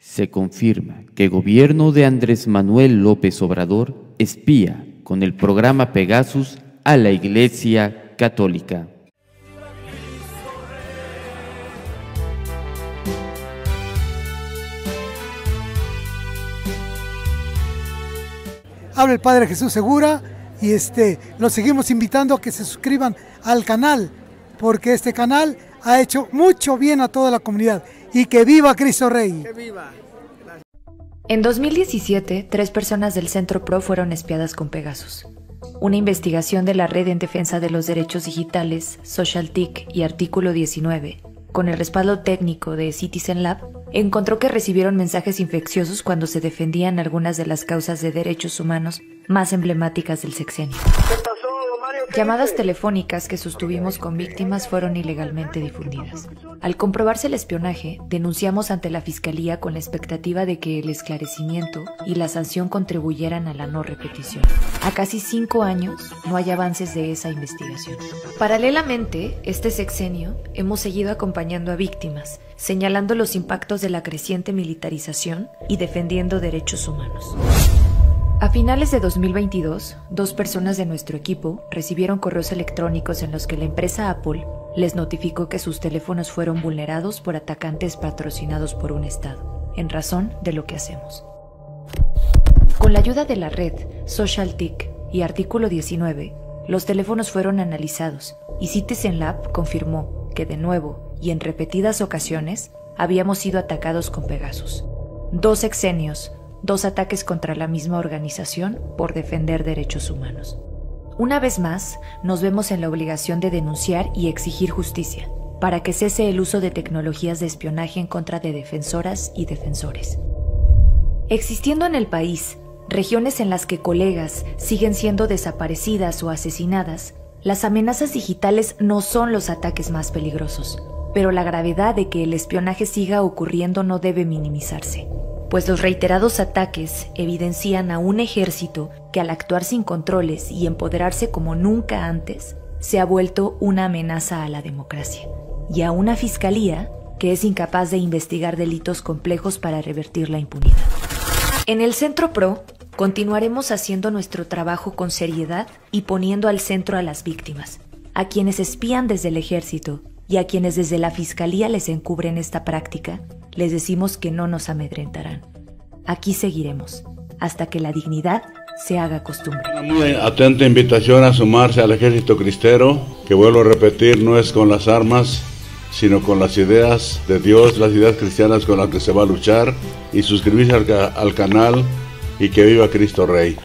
Se confirma que gobierno de Andrés Manuel López Obrador espía con el programa Pegasus a la Iglesia Católica. Habla el Padre Jesús Segura y este, los seguimos invitando a que se suscriban al canal porque este canal ha hecho mucho bien a toda la comunidad y que viva Cristo Rey. En 2017, tres personas del Centro PRO fueron espiadas con Pegasus. Una investigación de la Red en Defensa de los Derechos Digitales, SocialTIC y Artículo 19, con el respaldo técnico de Citizen Lab, encontró que recibieron mensajes infecciosos cuando se defendían algunas de las causas de derechos humanos más emblemáticas del sexenio. Llamadas telefónicas que sostuvimos con víctimas fueron ilegalmente difundidas. Al comprobarse el espionaje, denunciamos ante la Fiscalía con la expectativa de que el esclarecimiento y la sanción contribuyeran a la no repetición. A casi cinco años no hay avances de esa investigación. Paralelamente, este sexenio hemos seguido acompañando a víctimas, señalando los impactos de la creciente militarización y defendiendo derechos humanos. A finales de 2022, dos personas de nuestro equipo recibieron correos electrónicos en los que la empresa Apple les notificó que sus teléfonos fueron vulnerados por atacantes patrocinados por un Estado, en razón de lo que hacemos. Con la ayuda de la red SocialTIC y Artículo 19, los teléfonos fueron analizados y Citizen Lab confirmó que de nuevo y en repetidas ocasiones habíamos sido atacados con Pegasus. Dos exenios dos ataques contra la misma organización por defender derechos humanos. Una vez más, nos vemos en la obligación de denunciar y exigir justicia, para que cese el uso de tecnologías de espionaje en contra de defensoras y defensores. Existiendo en el país regiones en las que colegas siguen siendo desaparecidas o asesinadas, las amenazas digitales no son los ataques más peligrosos, pero la gravedad de que el espionaje siga ocurriendo no debe minimizarse pues los reiterados ataques evidencian a un ejército que al actuar sin controles y empoderarse como nunca antes, se ha vuelto una amenaza a la democracia, y a una fiscalía que es incapaz de investigar delitos complejos para revertir la impunidad. En el Centro PRO continuaremos haciendo nuestro trabajo con seriedad y poniendo al centro a las víctimas, a quienes espían desde el ejército y a quienes desde la fiscalía les encubren esta práctica les decimos que no nos amedrentarán. Aquí seguiremos, hasta que la dignidad se haga costumbre. Una atenta invitación a sumarse al ejército cristero, que vuelvo a repetir, no es con las armas, sino con las ideas de Dios, las ideas cristianas con las que se va a luchar, y suscribirse al canal y que viva Cristo Rey.